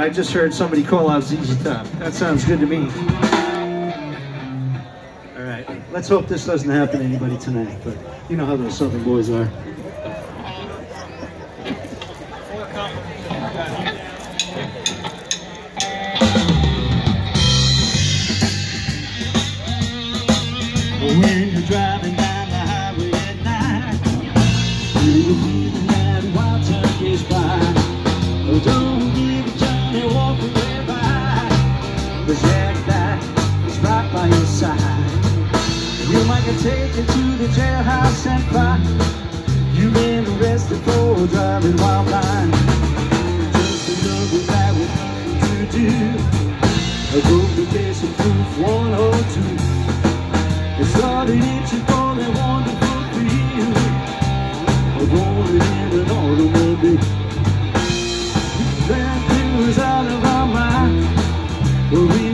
I just heard somebody call out ZZ Top. That sounds good to me. All right, let's hope this doesn't happen to anybody tonight, but you know how those Southern boys are. When you're driving You might get taken to the jailhouse and fine. You've been arrested for driving while blind. Just another that would to do. A broken case of proof 102. It started itching for that wonderful feel of rolling in an automobile. That thing was out of our mind, but we